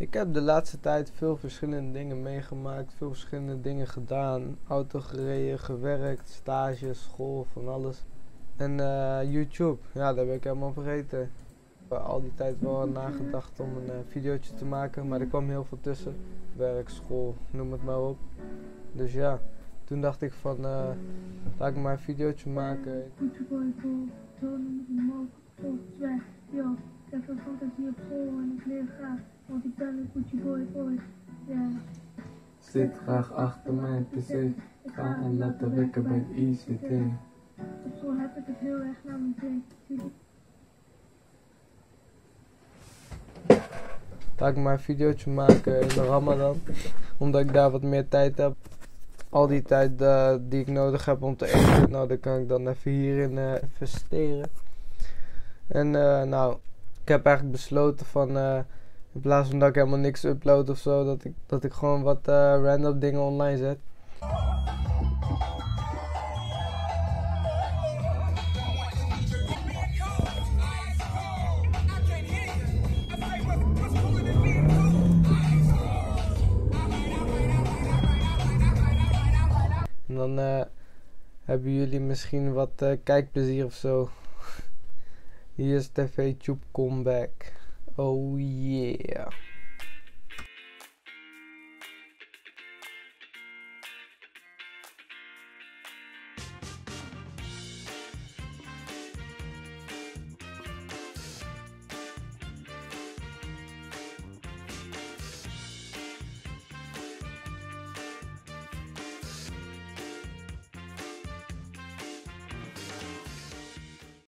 Ik heb de laatste tijd veel verschillende dingen meegemaakt, veel verschillende dingen gedaan. Auto gereden, gewerkt, stage, school, van alles. En eh, YouTube, ja, dat ben ik helemaal vergeten. Ik heb al die tijd wel nagedacht om een uh, videootje te maken, maar er kwam heel veel tussen. Werk, school, noem het maar op. Dus ja, toen dacht ik van, uh, laat ik maar een videootje maken. Fantasie op school en ik leer graag, want ik ben een voetbalboy boy. Ja, Zit graag achter mijn pc. Ga en laten wekken bij de ICT. op school heb ik het heel erg naar mijn zin. Laat ik maar een videootje maken in de Ramadan. Omdat ik daar wat meer tijd heb. Al die tijd eh, die ik nodig heb om te eten, nou, dan kan ik dan even hierin eh, investeren. En eh, nou, ik heb eigenlijk besloten van, eh, in plaats van dat ik helemaal niks upload of zo, dat ik, dat ik gewoon wat eh, random dingen online zet. En dan eh, hebben jullie misschien wat kijkplezier of zo. Yes, Tefe Chub comeback. Oh yeah.